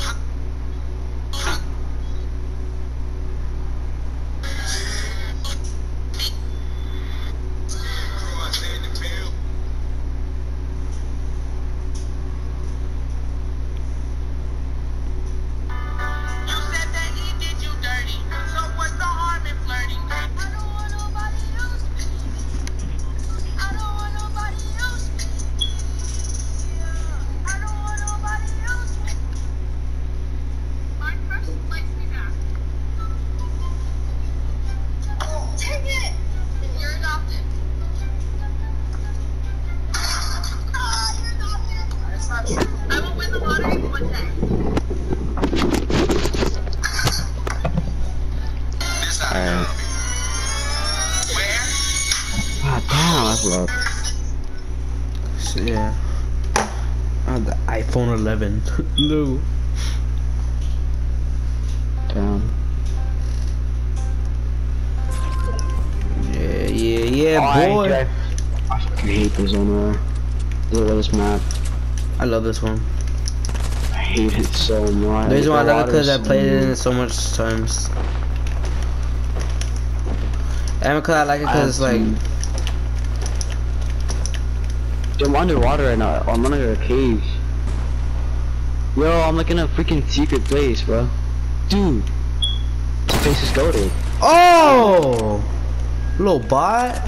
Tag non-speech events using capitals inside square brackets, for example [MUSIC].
You It! You're adopted. You're adopted. I will win the lottery one day. Where? Damn, that's yeah. I have the iPhone 11. [LAUGHS] no. Yeah, I boy. hate- I fucking hate this one. Look at this map. I love this one. I hate it so much. The reason why I love it because I played it so much times. And because I like it because like I'm underwater right now. I'm under a cave. Yo, I'm like in a freaking secret place, bro. Dude, this place is goaded. oh, little bot.